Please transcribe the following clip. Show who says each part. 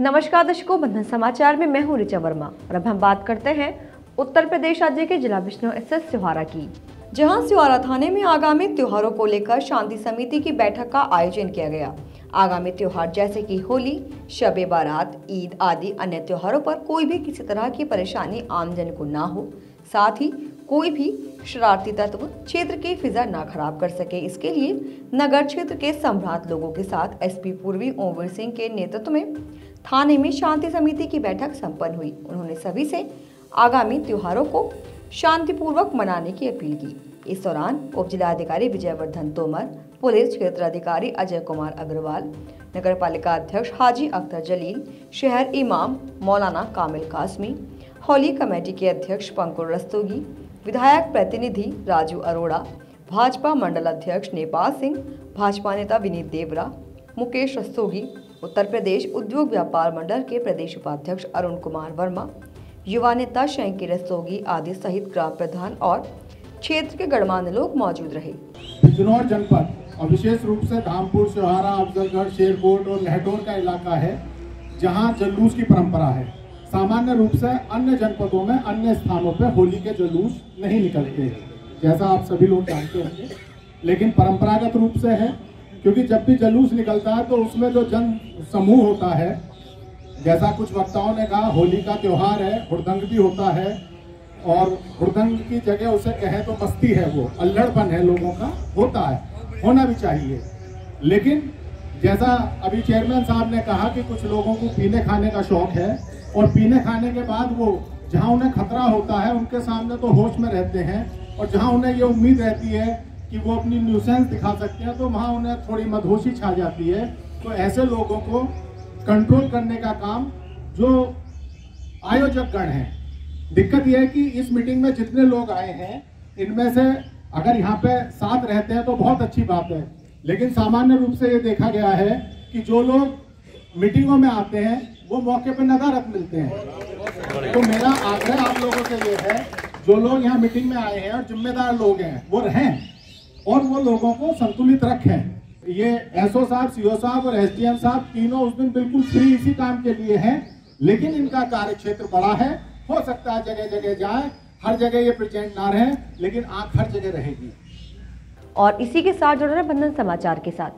Speaker 1: नमस्कार दर्शकों, बंधन समाचार में मैं हूँ ऋचा वर्मा और अब हम बात करते हैं उत्तर प्रदेश राज्य के जिला विष्णु एस एस सिहारा की। जहाँ सिहारा थाने में आगामी त्योहारों को लेकर शांति समिति की बैठक का आयोजन किया गया। आगामी त्योहार जैसे कि होली, शब बारात, ईद आदि अन्य त्योहारों पर कोई भी किसी तरह की परेशानी आमजन को ना हो। साथ ही कोई भी शरारती तत्व क्षेत्र की फिजा ना खराब कर सके। इसके लिए नगर क्षेत्र के सम्राट लोगों के साथ एसपी पूर्वी ओमवीर सिंह के नेतृत्व में थाने में शांति समिति की बैठक संपन्न हुई। उन्होंने सभी से आगामी त्योहारों को शांतिपूर्वक मनाने की अपील की। इस दौरान उप जिलाधिकारी विजयवर्धन तोमर, पुलिस क्षेत्र अधिकारी अजय कुमार अग्रवाल नगर पालिका अध्यक्ष हाजी अख्तर जलील, शहर इमाम मौलाना कामिल कासमी, होली कमेटी के अध्यक्ष पंकुर रस्तोगी, विधायक प्रतिनिधि राजू अरोड़ा, भाजपा मंडल अध्यक्ष नेपाल सिंह, भाजपा नेता विनीत देवरा, मुकेश रस्तोगी उत्तर प्रदेश उद्योग व्यापार मंडल के प्रदेश उपाध्यक्ष अरुण कुमार वर्मा, युवा नेता शंकी रस्तोगी आदि सहित ग्राम प्रधान और क्षेत्र के गणमान्य लोग मौजूद रहे।
Speaker 2: बिजनौर जनपद, और विशेष रूप से धामपुर, सोहारा, अफजलगढ़, शेरकोट और लहटोर का इलाका है, जहाँ जलूस की परंपरा है। सामान्य रूप से अन्य जनपदों में अन्य स्थानों पर होली के जुलूस नहीं निकलते, जैसा आप सभी लोग जानते होंगे। लेकिन परंपरागत रूप से है क्योंकि जब भी जलूस निकलता है तो उसमें जो जन समूह होता है, जैसा कुछ वक्ताओं ने कहा, होली का त्यौहार है हुड़दंग भी होता है, और हुड़दंग की जगह उसे कहे तो मस्ती है वो अल्लड़पन है लोगों का, होता है, होना भी चाहिए। लेकिन जैसा अभी चेयरमैन साहब ने कहा कि कुछ लोगों को पीने खाने का शौक है, और पीने खाने के बाद वो जहाँ उन्हें खतरा होता है, उनके सामने तो होश में रहते हैं, और जहाँ उन्हें ये उम्मीद रहती है कि वो अपनी न्यूसेंस दिखा सकते हैं तो वहाँ उन्हें थोड़ी मधोशी छा जाती है। तो ऐसे लोगों को कंट्रोल करने का काम जो आयोजक गण है। दिक्कत यह है कि इस मीटिंग में जितने लोग आए हैं, इनमें से अगर यहाँ पे साथ रहते हैं तो बहुत अच्छी बात है। लेकिन सामान्य रूप से ये देखा गया है कि जो लोग मीटिंगों में आते हैं, वो मौके पर नदारत मिलते हैं। तो मेरा आग्रह आप लोगों से ये है, जो लोग यहाँ मीटिंग में आए हैं और जिम्मेदार लोग हैं, वो रहें। और वो लोगों को संतुलित रखे। ये एसओ साहब सीओ साहब और एसडीएम साहब तीनों उस दिन बिल्कुल फ्री इसी काम के लिए हैं, लेकिन इनका कार्य क्षेत्र बड़ा है। हो सकता है जगह जगह जाए, हर जगह ये प्रेजेंट ना रहे, लेकिन आँख हर जगह रहेगी।
Speaker 1: और इसी के साथ जुड़ रहे बंधन समाचार के साथ।